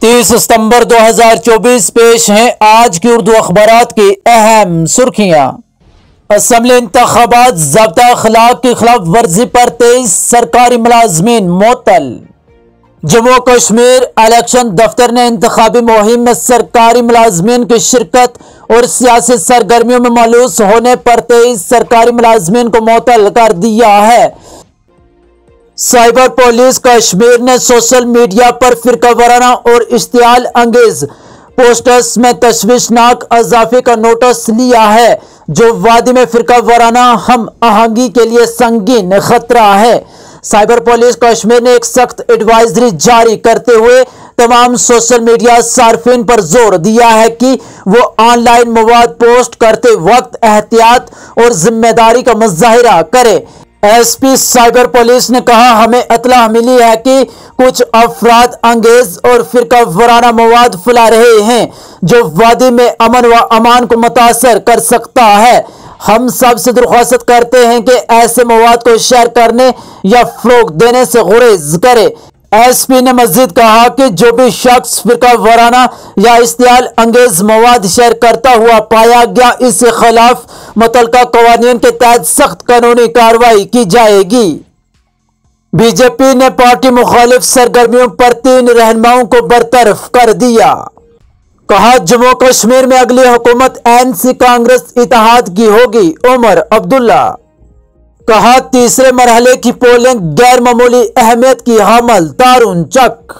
تیس ستمبر دو ہزار چوبیس پیش ہیں۔ آج کی اردو اخبارات کی اہم سرخیاں۔ اسمبلی انتخابات ضابطہ اخلاق کی خلاف ورزی پر تیئیس سرکاری ملازمین معطل۔ جموں کشمیر الیکشن دفتر نے انتخابی مہم میں سرکاری ملازمین کی شرکت اور سیاسی سرگرمیوں میں ملوث ہونے پر تیئیس سرکاری ملازمین کو معطل کر دیا ہے۔ سائبر پولیس کشمیر نے سوشل میڈیا پر فرقہ ورانہ اور اشتعال انگیز پوسٹرز میں تشویشناک اضافے کا نوٹس لیا ہے، جو وادی میں فرقہ ورانہ ہم آہنگی کے لیے سنگین خطرہ ہے۔ سائبر پولیس کشمیر نے ایک سخت ایڈوائزری جاری کرتے ہوئے تمام سوشل میڈیا صارفین پر زور دیا ہے کہ وہ آن لائن مواد پوسٹ کرتے وقت احتیاط اور ذمہ داری کا مظاہرہ کرے ایس پی سائبر پولیس نے کہا، ہمیں اطلاع ملی ہے کہ کچھ افراد انگیز اور فرقہ ورانہ مواد پھلا رہے ہیں، جو وادی میں امن و امان کو متاثر کر سکتا ہے۔ ہم سب سے درخواست کرتے ہیں کہ ایسے مواد کو شیئر کرنے یا فروغ دینے سے غریز کرے۔ ایس پی نے مزید کہا کہ جو بھی شخص فرقہ ورانہ یا اشتعال انگیز مواد شیئر کرتا ہوا پایا گیا، اس کے خلاف متعلقہ قوانین کے تحت سخت قانونی کاروائی کی جائے گی۔ بی جے پی نے پارٹی مخالف سرگرمیوں پر تین رہنماؤں کو برطرف کر دیا۔ کہا، جموں کشمیر میں اگلی حکومت این سی کانگریس اتحاد کی ہوگی، عمر عبداللہ۔ کہا، تیسرے مرحلے کی پولنگ غیر معمولی اہمیت کی حامل، تارون چک۔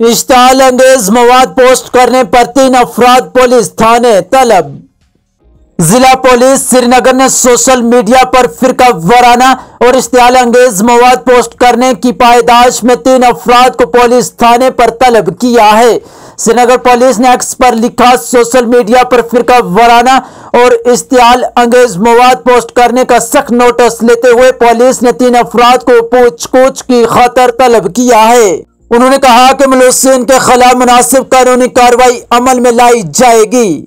اشتعال انگیز مواد پوسٹ کرنے پر تین افراد پولیس تھانے طلب۔ ضلع پولیس سری نگر نے سوشل میڈیا پر فرقہ ورانہ اور اشتعال انگیز مواد پوسٹ کرنے کی پائیداش میں تین افراد کو پولیس تھانے پر طلب کیا ہے۔ سری نگر پولیس نے ایکس پر لکھا، سوشل میڈیا پر فرقہ ورانہ اور اشتعال انگیز مواد پوسٹ کرنے کا سخت نوٹس لیتے ہوئے پولیس نے تین افراد کو پوچھ کوچ کی خاطر طلب کیا ہے۔ انہوں نے کہا کہ ملوثین کے خلاف مناسب قانونی کاروائی عمل میں لائی جائے گی۔